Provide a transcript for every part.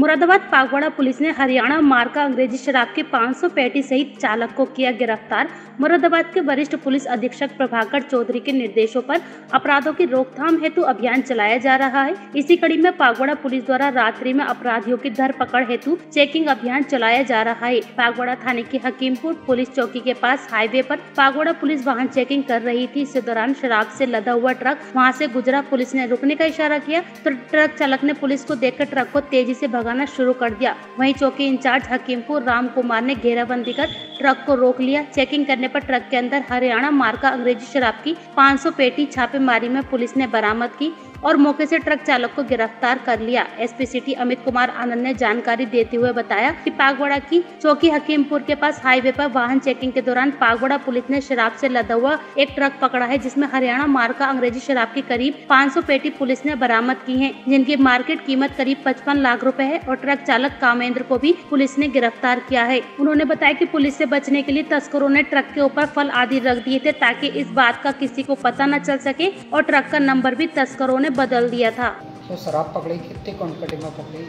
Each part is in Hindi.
मुरादाबाद पागवाड़ा पुलिस ने हरियाणा मार्का अंग्रेज़ी शराब के 500 पेटी सहित चालक को किया गिरफ़्तार। मुरादाबाद के वरिष्ठ पुलिस अधीक्षक प्रभाकर चौधरी के निर्देशों पर अपराधों की रोकथाम हेतु अभियान चलाया जा रहा है। इसी कड़ी में पागवाड़ा पुलिस द्वारा रात्रि में अपराधियों की धरपकड़ हेतु चेकिंग अभियान चलाया जा रहा है। पागवाड़ा थाने की हकीमपुर पुलिस चौकी के पास हाईवे पर पागवाड़ा पुलिस वाहन चेकिंग कर रही थी। इस दौरान शराब से लदा हुआ ट्रक वहाँ से गुजरा। पुलिस ने रुकने का इशारा किया। तो ट्रक चालक ने पुलिस को देखकर ट्रक को तेज़ी से भगाना शुरू कर दिया। वहीं चौकी इंचार्ज हकीमपुर राम कुमार ने घेराबंदी कर ट्रक को रोक लिया। चेकिंग करने पर ट्रक के अंदर हरियाणा मार्का अंग्रेज़ी शराब की 500 पेटी छापेमारी में पुलिस ने बरामद की और मौके से ट्रक चालक को गिरफ़्तार कर लिया। एसपी सिटी अमित कुमार आनंद ने जानकारी देते हुए बताया कि पागवाड़ा की चौकी हकीमपुर के पास हाईवे पर वाहन चेकिंग के दौरान पागवाड़ा पुलिस ने शराब से लदा हुआ एक ट्रक पकड़ा है, जिसमें हरियाणा मार्का अंग्रेज़ी शराब की करीब 500 पेटी पुलिस ने बरामद की है, जिनकी मार्केट कीमत करीब पचपन लाख रूपए है और ट्रक चालक कामेंद्र को भी पुलिस ने गिरफ़्तार किया है। उन्होंने बताया की पुलिस से बचने के लिए तस्करों ने ट्रक के ऊपर फल आदि रख दिए थे ताकि इस बात का किसी को पता न चल सके और ट्रक का नंबर भी तस्करों ने बदल दिया था। तो शराब पकड़ी कितने कौन में पकड़ी?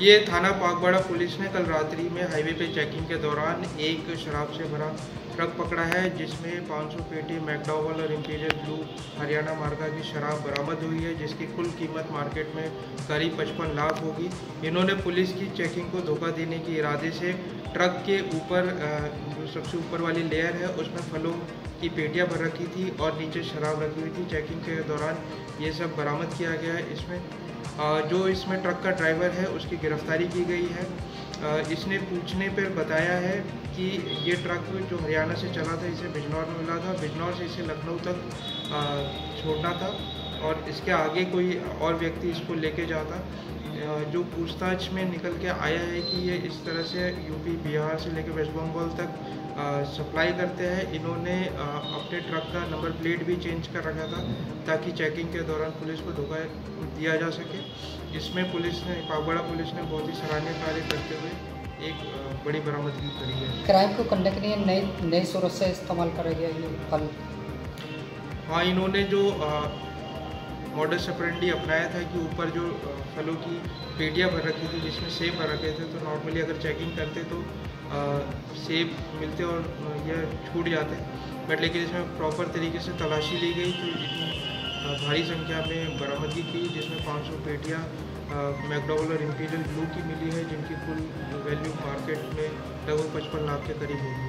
ये थाना पाकबाड़ा पुलिस ने कल रात्रि में हाईवे पे चेकिंग के दौरान एक शराब से भरा ट्रक पकड़ा है, जिसमें 500 पेटी मैकडॉवल और इंपीरियल ब्लू हरियाणा मार्का की शराब बरामद हुई है, जिसकी कुल कीमत मार्केट में करीब पचपन लाख होगी। इन्होंने पुलिस की चेकिंग को धोखा देने के इरादे से ट्रक के ऊपर जो सबसे ऊपर वाली लेयर है, उसमें फलों की पेटियाँ भर रखी थी और नीचे शराब रखी हुई थी। चेकिंग के दौरान ये सब बरामद किया गया है इसमें। जो इसमें ट्रक का ड्राइवर है, उसकी गिरफ्तारी की गई है। इसने पूछने पर बताया है कि ये ट्रक जो हरियाणा से चला था, इसे बिजनौर में मिला था। बिजनौर से इसे लखनऊ तक छोड़ना था और इसके आगे कोई और व्यक्ति इसको लेके जाता। जो पूछताछ में निकल के आया है कि ये इस तरह से यूपी बिहार से लेकर वेस्ट बंगाल तक सप्लाई करते हैं, इन्होंने अपने ट्रक का नंबर प्लेट भी चेंज कर रखा था ताकि चेकिंग के दौरान पुलिस को धोखा दिया जा सके। इसमें पुलिस ने पागवाड़ा पुलिस ने बहुत ही सराहनीय कार्य करते हुए एक बड़ी बरामदगी करी है। क्राइम को करने के लिए नई नई सूरत से इस्तेमाल करा गया ये फल। हाँ इन्होंने जो मॉडल सपरेंडी अपनाया था कि ऊपर जो फलों की पेटियाँ भर रखी थी जिसमें सेब भर रखे थे तो नॉर्मली अगर चेकिंग करते तो सेब मिलते और यह छूट जाते। बट लेकिन इसमें प्रॉपर तरीके से तलाशी ली गई तो इतनी भारी संख्या में बरामदगी की जिसमें 500 पेटियाँ मैकडोवल और इम्पीरियल ब्लू की मिली है, जिनकी कुल वैल्यू मार्केट में लगभग पचपन लाख के करीब होगी।